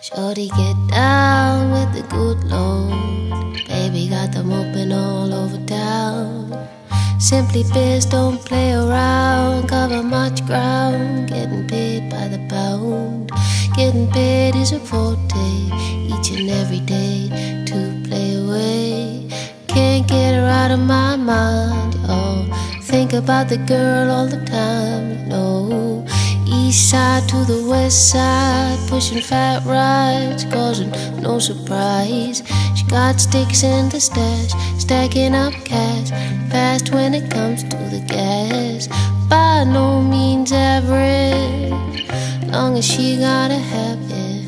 Shorty get down with the good Lord. Baby got them open all over town. Simply biz don't play around, cover much ground. Getting paid by the pound. Getting paid is a forte each and every day to play away. Can't get her out of my mind. Oh, think about the girl all the time. Know, east side to the west side, pushing fat rides, causing no surprise. She got sticks in the stash, stacking up cash, fast when it comes to the gas. By no means average, long as she got a habit.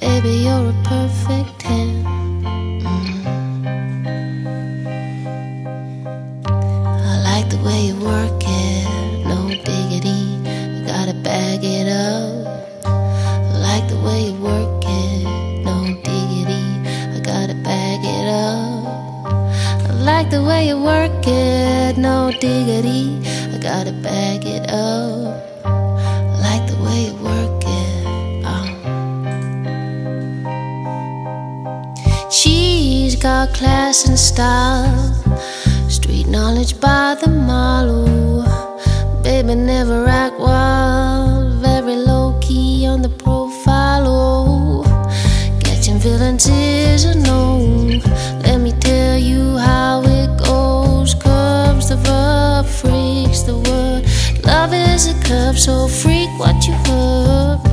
Baby, you're a perfect the way you work it, no diggity. I gotta bag it up. I like the way you work it, no diggity. I gotta bag it up. I like the way you work it. Oh. Uh. She's got class and style, street knowledge by the mile. Baby, never act wild, very low key on the profile. freaks the world. Love is a curve, so freak what you heard